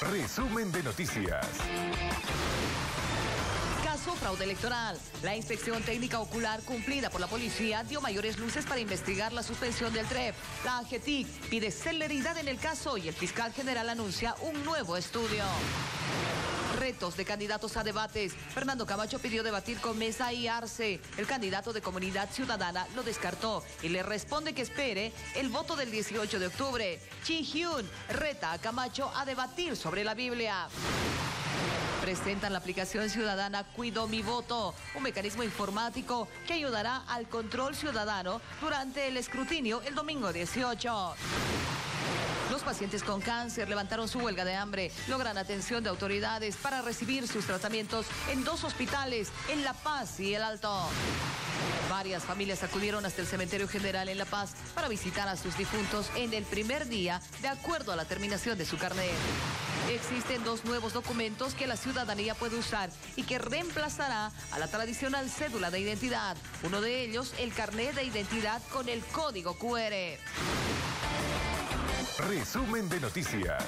Resumen de noticias. Caso fraude electoral. La inspección técnica ocular cumplida por la policía dio mayores luces para investigar la suspensión del TREP. La AGETIC pide celeridad en el caso y el fiscal general anuncia un nuevo estudio. De candidatos a debates. Fernando Camacho pidió debatir con Mesa y Arce. El candidato de Comunidad Ciudadana lo descartó y le responde que espere el voto del 18 de octubre. Chi Hyun reta a Camacho a debatir sobre la Biblia. Presentan la aplicación ciudadana Cuido mi voto, un mecanismo informático que ayudará al control ciudadano durante el escrutinio el domingo 18. Pacientes con cáncer levantaron su huelga de hambre, logran atención de autoridades para recibir sus tratamientos en dos hospitales, en La Paz y El Alto. Varias familias acudieron hasta el cementerio general en La Paz para visitar a sus difuntos en el primer día, de acuerdo a la terminación de su carnet. Existen dos nuevos documentos que la ciudadanía puede usar y que reemplazará a la tradicional cédula de identidad. Uno de ellos, el carnet de identidad con el código QR. Resumen de noticias.